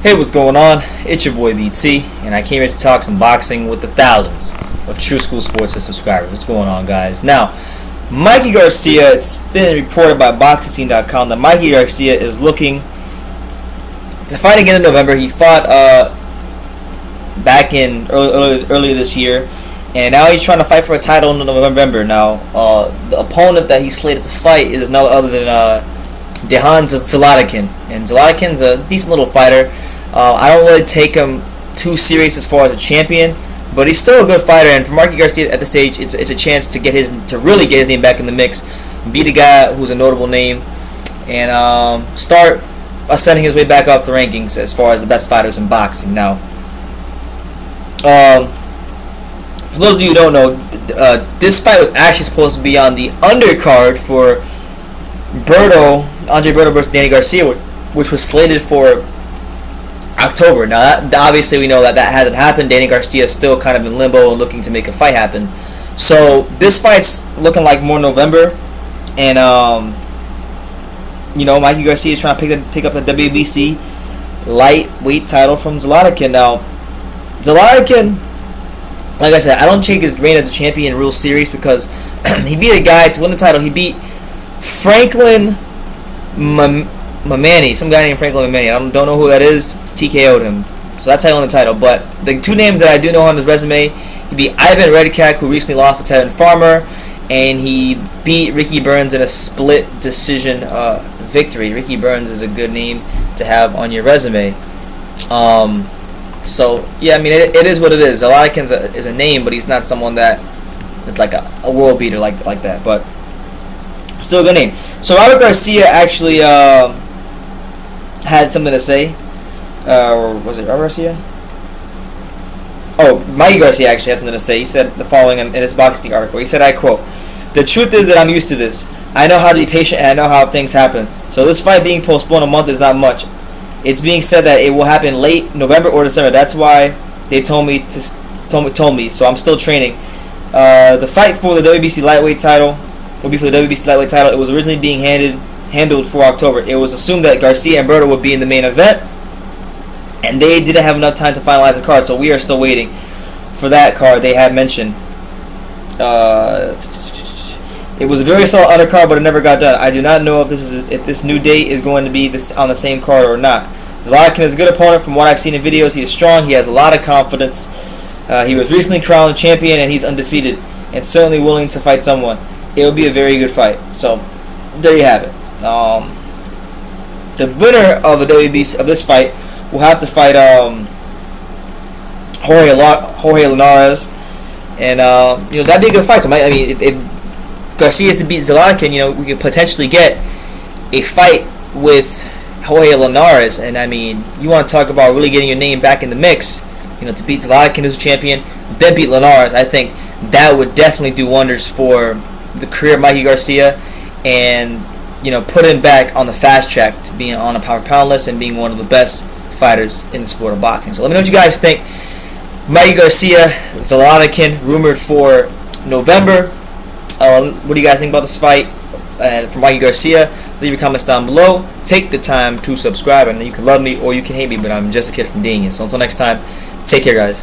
Hey, what's going on? It's your boy BT, and I came here to talk some boxing with the thousands of True School Sports subscribers. What's going on, guys? Now, Mikey Garcia, it's been reported by BoxingScene.com that Mikey Garcia is looking to fight again in November. He fought uh, back in early, early, earlier this year, and now he's trying to fight for a title in November. Now, uh, the opponent that he's slated to fight is no other than uh, Zlatikin, and Zlatikin's a decent little fighter. Uh, I don't really take him too serious as far as a champion, but he's still a good fighter. And for Mikey Garcia at the stage, it's, it's a chance to get his to really get his name back in the mix, beat a guy who's a notable name, and um, start ascending his way back up the rankings as far as the best fighters in boxing. Now, um, for those of you who don't know, uh, this fight was actually supposed to be on the undercard for Berto, Andre Berto versus Danny Garcia, which was slated for October. Now, that, obviously, we know that that hasn't happened. Danny Garcia is still kind of in limbo and looking to make a fight happen. So this fight's looking like more November, and um, you know, Mikey Garcia is trying to pick the, take up the WBC lightweight title from Zlatikin. Now, Zlatikin, like I said, I don't take his reign as a champion real serious because he beat a guy to win the title. He beat Franklin Mamani, some guy named Franklin Mamani. I don't know who that is. TKO'd him. So that's how he won the title. But the two names that I do know on his resume, he beat Ivan Redkach, who recently lost to Tevin Farmer, and he beat Ricky Burns in a split decision uh, victory. Ricky Burns is a good name to have on your resume. Um, so yeah, I mean it, it is what it is. Zlatikin a, is a name, but he's not someone that is like a, a world beater like like that. But still a good name. So Robert Garcia actually uh, had something to say. Uh, or was it Robert Garcia? Oh, Mike Garcia actually had something to say. He said the following in, in his boxing article. He said, I quote, The truth is that I'm used to this. I know how to be patient and I know how things happen. So this fight being postponed a month is not much. It's being said that it will happen late November or December. That's why they told me to told me, told me. So I'm still training. Uh, the fight for the WBC lightweight title will be for the WBC lightweight title. It was originally being handed handled for October. It was assumed that Garcia and Berto would be in the main event, and they didn't have enough time to finalize the card. So we are still waiting for that card. They had mentioned. Uh, it was a very solid undercard, but it never got done. I do not know if this is if this new date is going to be this on the same card or not. Zlatikin is a good opponent from what I've seen in videos. He is strong. He has a lot of confidence. Uh, he was recently crowned champion, and he's undefeated, and certainly willing to fight someone. It will be a very good fight. So there you have it. Um, the winner of the WBC of this fight will have to fight um, Jorge, Jorge Linares, and uh, you know that'd be a good fight. So I mean, if, if Garcia is to beat Zlatikin, you know, we could potentially get a fight with Jorge Linares. And I mean, you want to talk about really getting your name back in the mix, you know, to beat as a champion, then beat Linares. I think that would definitely do wonders for the career of Mikey Garcia and, you know, put him back on the fast track to being on a power pound list and being one of the best fighters in the sport of boxing. So let me know what you guys think. Mikey Garcia, Zlatikin, rumored for November. Uh, what do you guys think about this fight? And from Mikey Garcia, leave your comments down below. Take the time to subscribe, and you can love me or you can hate me, but I'm just a kid from Daniel. So until next time, take care, guys.